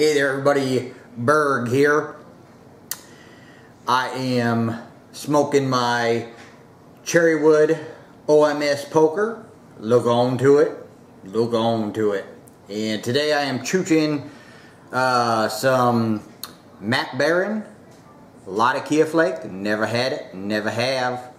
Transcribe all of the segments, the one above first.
Hey there everybody, Berg here. I am smoking my Cherrywood OMS poker. Look on to it, look on to it. And today I am chooching uh, some Mac Baren, a Latakia Flake, never had it, never have.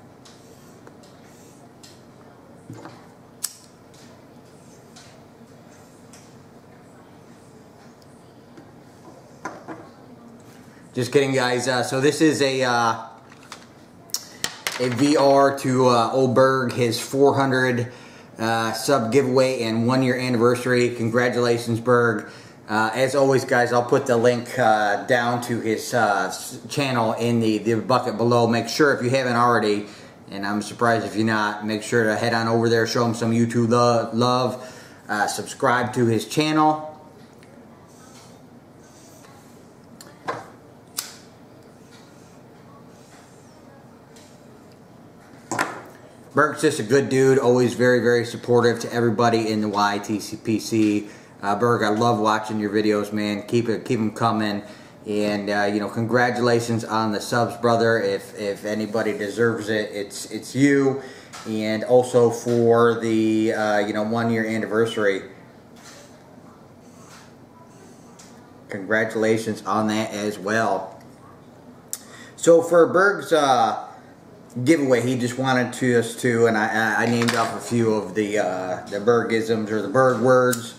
Just kidding, guys. Uh, so this is a uh, a VR to uh, his 400 uh, sub giveaway and one year anniversary. Congratulations, Berg. Uh, as always, guys, I'll put the link uh, down to his uh, channel in the, the bucket below. Make sure if you haven't already, and I'm surprised if you're not, make sure to head on over there, show him some YouTube lo love, subscribe to his channel. Berg's just a good dude, always very, very supportive to everybody in the YTCPC. Uh, Berg, I love watching your videos, man. Keep it, keep them coming. And uh, you know, congratulations on the subs, brother. If if anybody deserves it, it's it's you. And also for the uh, you know one year anniversary. Congratulations on that as well. So for Berg's uh, giveaway, he just wanted to us to, and I, I named off a few of the uh, the Bergisms or the Berg words.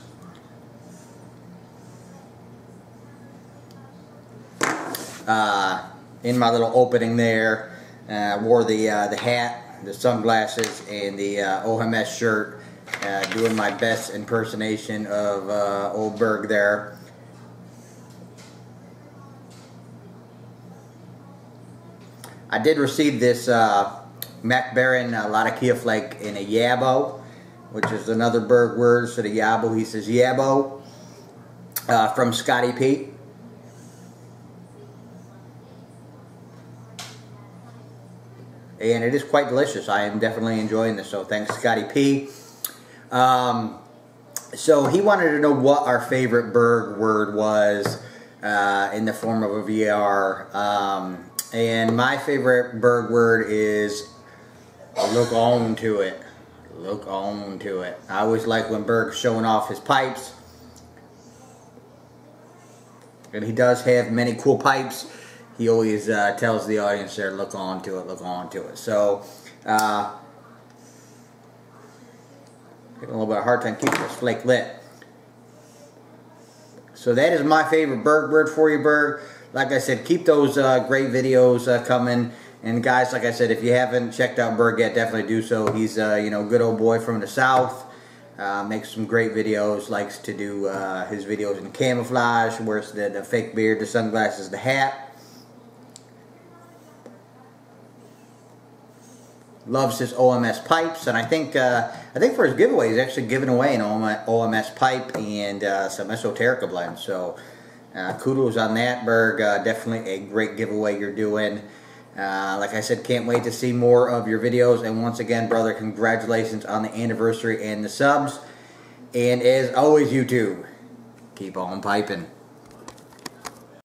Uh, in my little opening there, uh, wore the uh, the hat, the sunglasses, and the uh, OMS shirt, uh, doing my best impersonation of uh, old Berg there. I did receive this uh, Mac Baren uh, Latakia Flake in a Yabo, which is another Berg word. So the Yabo, he says Yabo, uh, from Scotty P. And it is quite delicious. I am definitely enjoying this. So thanks, Scotty P. Um, so he wanted to know what our favorite Berg word was uh, in the form of a VR. Um, and my favorite Berg word is look on to it. Look on to it. I always like when Berg's showing off his pipes. And he does have many cool pipes. He always uh, tells the audience there, look on to it, look on to it. So, uh, a little bit of a hard time keeping this flake lit. So that is my favorite Berg word for you, Berg like I said, keep those uh, great videos uh, coming. And guys, like I said, if you haven't checked out Berg yet, definitely do so. He's uh, you know good old boy from the south. Uh, makes some great videos. Likes to do uh, his videos in camouflage. Wears the, the fake beard, the sunglasses, the hat. Loves his OMS pipes, and I think uh, I think for his giveaway, he's actually giving away an OMS pipe and some Esoterica blend. So. Uh, kudos on that, Berg. Uh, definitely a great giveaway you're doing. Uh, like I said, can't wait to see more of your videos. And once again, brother, congratulations on the anniversary and the subs. And as always, YouTube, keep on piping.